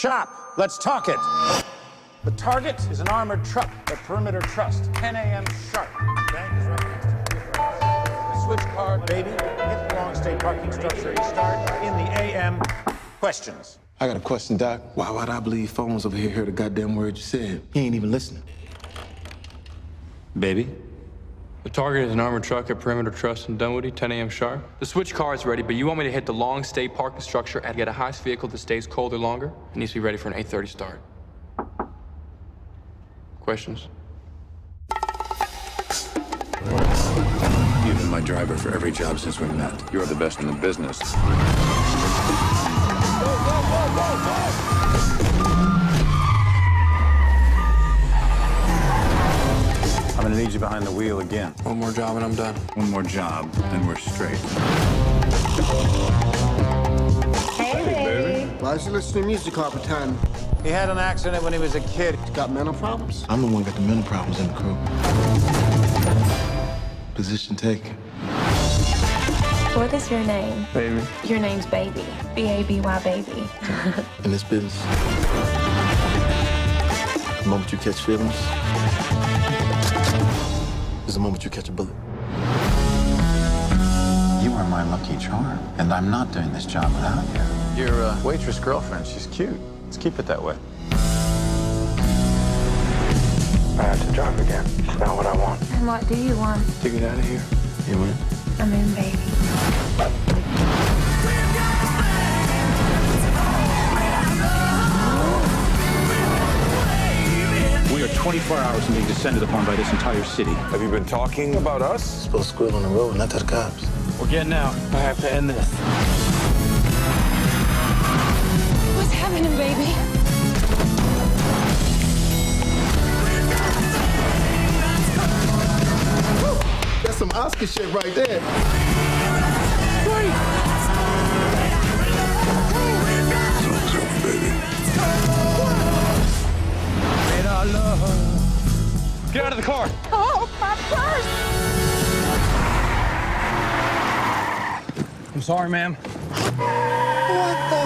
shop. Let's talk it. The target is an armored truck the Perimeter Trust, 10 a.m. sharp. Bank is right next to it. The switch card, baby. Hit the long state parking structure. You start in the a.m. Questions. I got a question, Doc. Why would I believe phones over here heard the goddamn word you said? He ain't even listening. Baby? The target is an armored truck at Perimeter Trust in Dunwoody, 10 a.m. sharp. The switch car is ready, but you want me to hit the long stay parking structure and get a heist vehicle that stays colder longer? It needs to be ready for an 8.30 start. Questions? You've been my driver for every job since we met. You're the best in the business. Behind the wheel again. One more job and I'm done. One more job, and we're straight. Why is he listening to music all the time? He had an accident when he was a kid. He's got mental problems? I'm the one got the mental problems in the crew. Position taken. What is your name? Baby. Your name's Baby. B A B Y Baby. In this business. The moment you catch feelings is the moment you catch a bullet. You are my lucky charm, and I'm not doing this job without you. Your uh, waitress girlfriend, she's cute. Let's keep it that way. I have to drive again. It's not what I want. And what do you want? To get out of here. You win. I'm in, baby. 24 hours from being descended upon by this entire city. Have you been talking about us? Supposed to squeal on the road, not to the cops. We're getting out. I have to end this. What's happening, baby? That's some Oscar shit right there. Song's Get out of the car. Oh, my purse! I'm sorry, ma'am. What the